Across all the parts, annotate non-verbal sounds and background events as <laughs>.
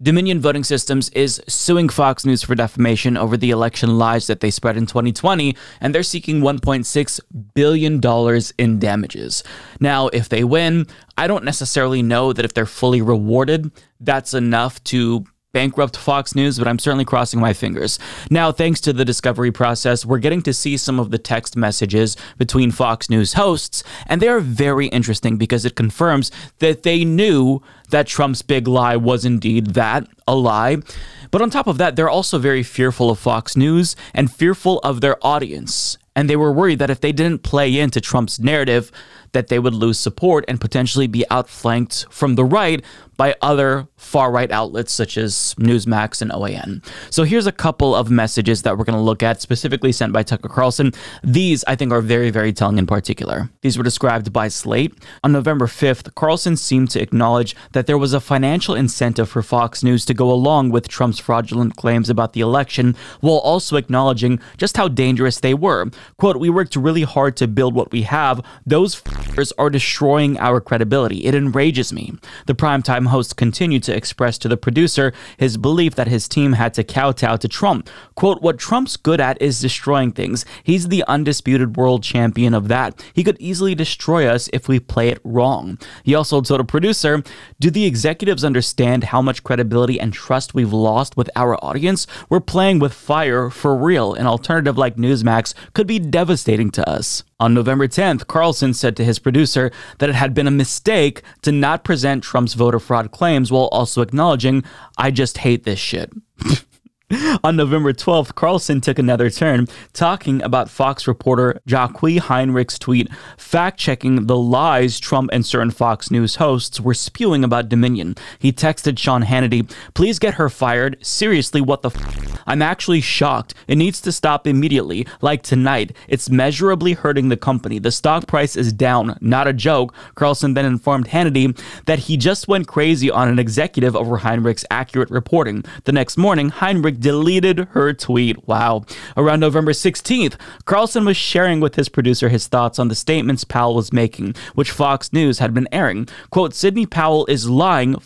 Dominion Voting Systems is suing Fox News for defamation over the election lies that they spread in 2020, and they're seeking $1.6 billion in damages. Now, if they win, I don't necessarily know that if they're fully rewarded, that's enough to bankrupt Fox News, but I'm certainly crossing my fingers. Now, thanks to the discovery process, we're getting to see some of the text messages between Fox News hosts, and they are very interesting because it confirms that they knew that Trump's big lie was indeed that a lie. But on top of that, they're also very fearful of Fox News and fearful of their audience. And they were worried that if they didn't play into Trump's narrative, that they would lose support and potentially be outflanked from the right by other far right outlets such as Newsmax and OAN. So here's a couple of messages that we're going to look at, specifically sent by Tucker Carlson. These, I think, are very, very telling in particular. These were described by Slate. On November 5th, Carlson seemed to acknowledge that there was a financial incentive for Fox News to go along with Trump's fraudulent claims about the election, while also acknowledging just how dangerous they were. Quote, We worked really hard to build what we have. Those are destroying our credibility. It enrages me. The primetime host continued to express to the producer his belief that his team had to kowtow to Trump. Quote, What Trump's good at is destroying things. He's the undisputed world champion of that. He could easily destroy us if we play it wrong. He also told a producer, Do the executives understand how much credibility and trust we've lost with our audience? We're playing with fire for real. An alternative like Newsmax could be devastating to us. On November 10th, Carlson said to his producer that it had been a mistake to not present Trump's voter fraud claims while also acknowledging, I just hate this shit. <laughs> <laughs> On November 12th, Carlson took another turn, talking about Fox reporter Jacqui Heinrich's tweet, fact checking the lies Trump and certain Fox News hosts were spewing about Dominion. He texted Sean Hannity, Please get her fired. Seriously, what the f? I'm actually shocked. It needs to stop immediately, like tonight. It's measurably hurting the company. The stock price is down, not a joke. Carlson then informed Hannity that he just went crazy on an executive over Heinrich's accurate reporting. The next morning, Heinrich deleted her tweet. Wow. Around November 16th, Carlson was sharing with his producer his thoughts on the statements Powell was making, which Fox News had been airing. Quote, Sidney Powell is lying,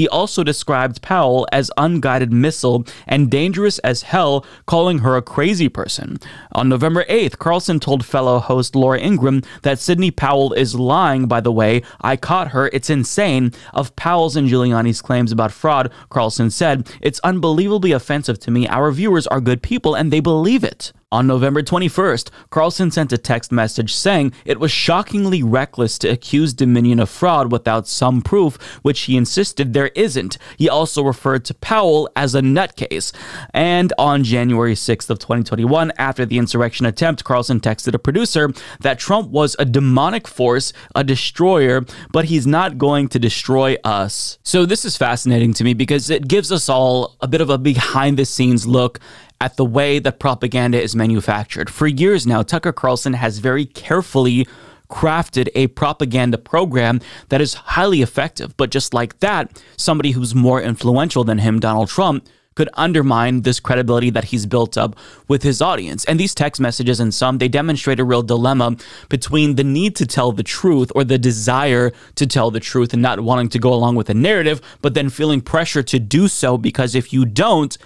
he also described Powell as unguided missile and dangerous as hell, calling her a crazy person. On November 8th, Carlson told fellow host Laura Ingraham that Sidney Powell is lying, by the way. I caught her. It's insane. Of Powell's and Giuliani's claims about fraud, Carlson said, It's unbelievably offensive to me. Our viewers are good people and they believe it. On November 21st, Carlson sent a text message saying it was shockingly reckless to accuse Dominion of fraud without some proof, which he insisted there isn't. He also referred to Powell as a nutcase. And on January 6th of 2021, after the insurrection attempt, Carlson texted a producer that Trump was a demonic force, a destroyer, but he's not going to destroy us. So this is fascinating to me because it gives us all a bit of a behind the scenes look at the way that propaganda is manufactured. For years now, Tucker Carlson has very carefully crafted a propaganda program that is highly effective. But just like that, somebody who's more influential than him, Donald Trump, could undermine this credibility that he's built up with his audience. And these text messages, in some, they demonstrate a real dilemma between the need to tell the truth or the desire to tell the truth and not wanting to go along with a narrative, but then feeling pressure to do so because if you don't,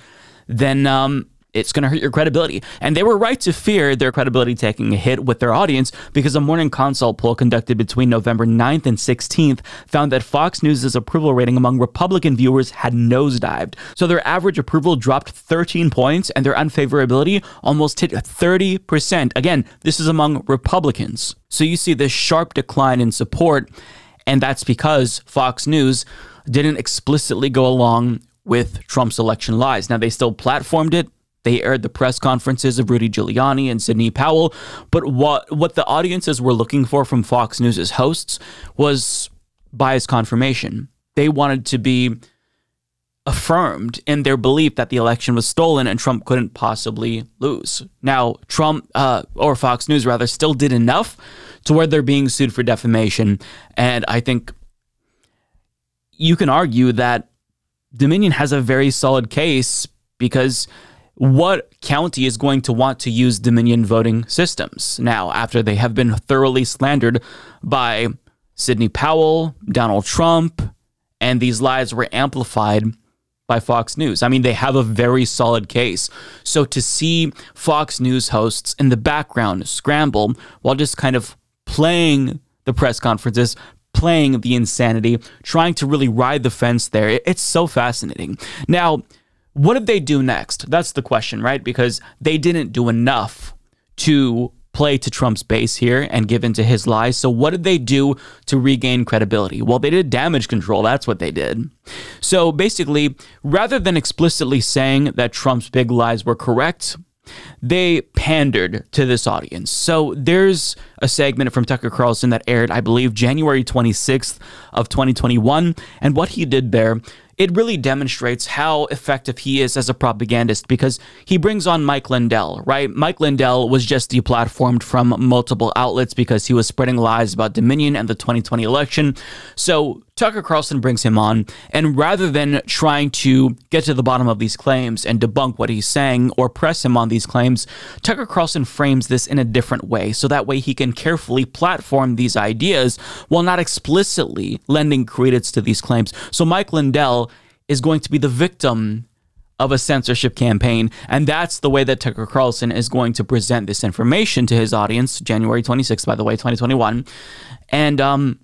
then um, it's going to hurt your credibility. And they were right to fear their credibility taking a hit with their audience because a morning consult poll conducted between November 9th and 16th found that Fox News' approval rating among Republican viewers had nosedived. So their average approval dropped 13 points and their unfavorability almost hit 30%. Again, this is among Republicans. So you see this sharp decline in support, and that's because Fox News didn't explicitly go along with Trump's election lies. Now, they still platformed it, they aired the press conferences of Rudy Giuliani and Sidney Powell, but what what the audiences were looking for from Fox News' hosts was bias confirmation. They wanted to be affirmed in their belief that the election was stolen and Trump couldn't possibly lose. Now, Trump, uh, or Fox News rather, still did enough to where they're being sued for defamation. And I think you can argue that Dominion has a very solid case because what county is going to want to use Dominion voting systems now after they have been thoroughly slandered by Sidney Powell, Donald Trump, and these lies were amplified by Fox News. I mean, they have a very solid case. So to see Fox News hosts in the background scramble while just kind of playing the press conferences, playing the insanity, trying to really ride the fence there, it's so fascinating. Now, what did they do next? That's the question, right? Because they didn't do enough to play to Trump's base here and give into his lies. So, what did they do to regain credibility? Well, they did damage control. That's what they did. So, basically, rather than explicitly saying that Trump's big lies were correct, they pandered to this audience. So there's a segment from Tucker Carlson that aired, I believe, January 26th of 2021, and what he did there it really demonstrates how effective he is as a propagandist because he brings on Mike Lindell, right? Mike Lindell was just deplatformed from multiple outlets because he was spreading lies about Dominion and the 2020 election. So Tucker Carlson brings him on, and rather than trying to get to the bottom of these claims and debunk what he's saying or press him on these claims, Tucker Carlson frames this in a different way so that way he can carefully platform these ideas while not explicitly lending credence to these claims. So Mike Lindell is going to be the victim of a censorship campaign. And that's the way that Tucker Carlson is going to present this information to his audience, January 26th, by the way, 2021. And um,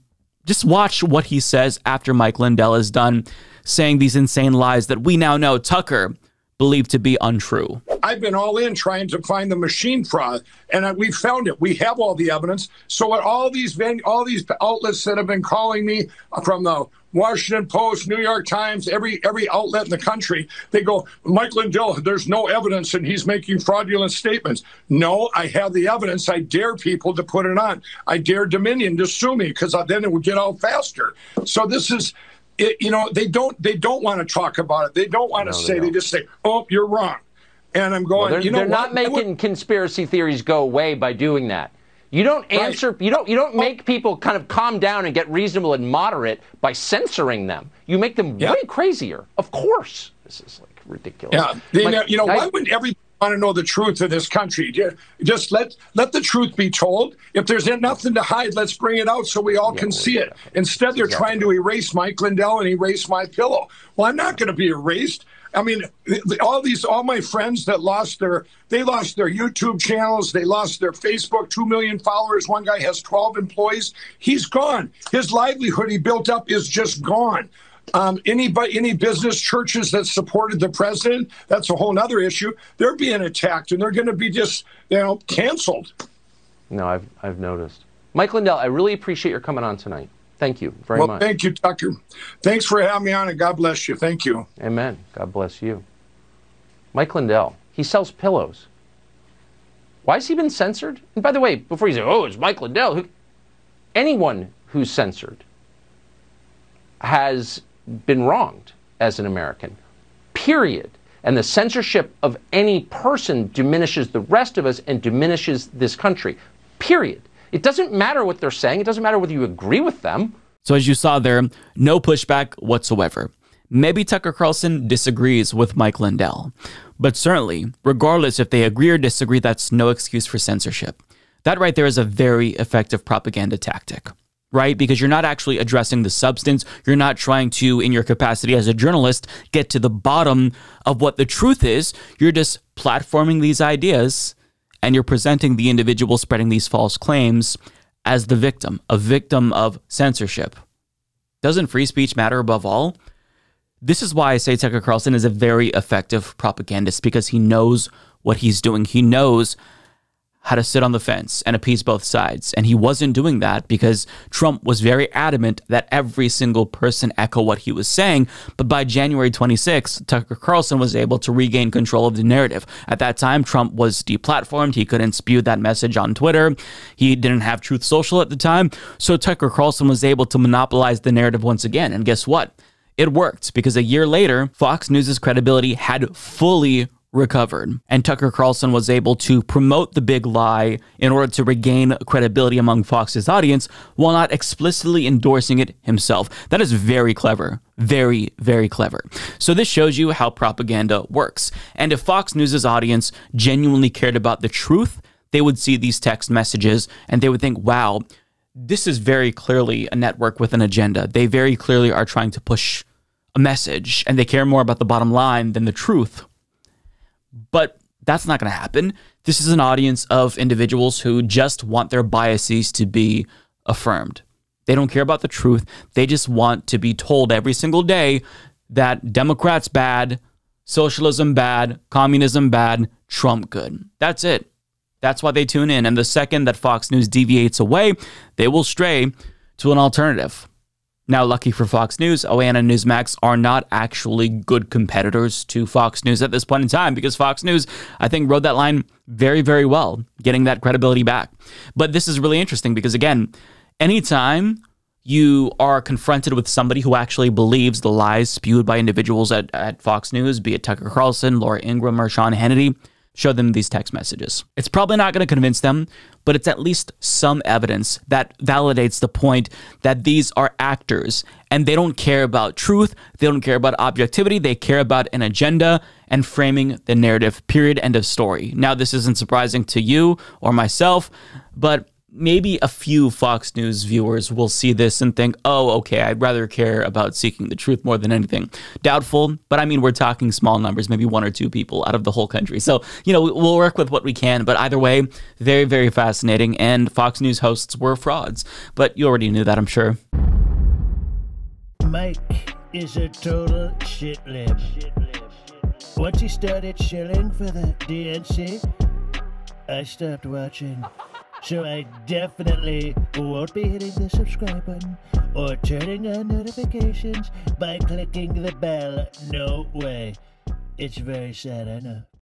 just watch what he says after Mike Lindell is done saying these insane lies that we now know Tucker believed to be untrue. I've been all in trying to find the machine fraud, and we found it. We have all the evidence. So, what all these all these outlets that have been calling me from the Washington Post, New York Times, every every outlet in the country, they go, Mike Lindell, there's no evidence and he's making fraudulent statements. No, I have the evidence. I dare people to put it on. I dare Dominion to sue me because then it would get out faster. So this is it, you know, they don't they don't want to talk about it. They don't want to say. They, they, just say, "Oh, you're wrong." And I'm going. Well, you know, they're not making conspiracy theories go away by doing that. You don't answer. Right. You don't. You don't make people kind of calm down and get reasonable and moderate by censoring them. You make them way crazier. Of course, this is like ridiculous. Yeah. They, like, you know, I, why wouldn't every want to know the truth of this country? Just let let the truth be told. If there's nothing to hide, let's bring it out so we all yeah, can see it. Instead, they're exactly. trying to erase Mike Lindell and erase MyPillow. Well, I'm not going to be erased. I mean, all these, all my friends that lost their, they lost their YouTube channels, they lost their Facebook, two million followers. One guy has 12 employees. He's gone. His livelihood he built up is just gone. Um, anybody, any business churches that supported the president, that's a whole other issue. They're being attacked and they're going to be just, you know, canceled. No, I've, I've noticed. Mike Lindell, I really appreciate your coming on tonight. Thank you very well, much. Thank you, Tucker. Thanks for having me on, and God bless you. Thank you. Amen. God bless you. Mike Lindell, he sells pillows. Why has he been censored? And by the way, before you say, oh, it's Mike Lindell, who, anyone who's censored has been wronged as an American, period. And the censorship of any person diminishes the rest of us and diminishes this country, period. It doesn't matter what they're saying. It doesn't matter whether you agree with them. So, as you saw there, no pushback whatsoever. Maybe Tucker Carlson disagrees with Mike Lindell, but certainly, regardless if they agree or disagree, that's no excuse for censorship. That right there is a very effective propaganda tactic, right? Because you're not actually addressing the substance. You're not trying to, in your capacity as a journalist, get to the bottom of what the truth is. You're just platforming these ideas and you're presenting the individual spreading these false claims as the victim, a victim of censorship. Doesn't free speech matter above all? This is why I say Tucker Carlson is a very effective propagandist because he knows what he's doing. He knows how to sit on the fence and appease both sides. And he wasn't doing that because Trump was very adamant that every single person echo what he was saying. But by January 26th, Tucker Carlson was able to regain control of the narrative. At that time, Trump was deplatformed. He couldn't spew that message on Twitter. He didn't have Truth Social at the time. So Tucker Carlson was able to monopolize the narrative once again. And guess what? It worked because a year later, Fox News' credibility had fully recovered. And Tucker Carlson was able to promote the big lie in order to regain credibility among Fox's audience while not explicitly endorsing it himself. That is very clever. Very, very clever. So, this shows you how propaganda works. And if Fox News' audience genuinely cared about the truth, they would see these text messages and they would think, wow, this is very clearly a network with an agenda. They very clearly are trying to push a message and they care more about the bottom line than the truth. But that's not going to happen. This is an audience of individuals who just want their biases to be affirmed. They don't care about the truth. They just want to be told every single day that Democrats bad, socialism bad, communism bad, Trump good. That's it. That's why they tune in. And the second that Fox News deviates away, they will stray to an alternative. Now, lucky for Fox News, OAN and Newsmax are not actually good competitors to Fox News at this point in time because Fox News, I think, rode that line very, very well, getting that credibility back. But this is really interesting because, again, anytime you are confronted with somebody who actually believes the lies spewed by individuals at, at Fox News, be it Tucker Carlson, Laura Ingraham, or Sean Hannity, show them these text messages. It's probably not going to convince them, but it's at least some evidence that validates the point that these are actors and they don't care about truth, they don't care about objectivity, they care about an agenda and framing the narrative. Period. End of story. Now, this isn't surprising to you or myself, but maybe a few Fox News viewers will see this and think, oh, okay, I'd rather care about seeking the truth more than anything. Doubtful, but I mean, we're talking small numbers, maybe one or two people out of the whole country. So, you know, we'll work with what we can, but either way, very, very fascinating. And Fox News hosts were frauds, but you already knew that, I'm sure. Mike is a total shit. Once he started shilling for the DNC, I stopped watching. So I definitely won't be hitting the subscribe button or turning on notifications by clicking the bell. No way. It's very sad, I know.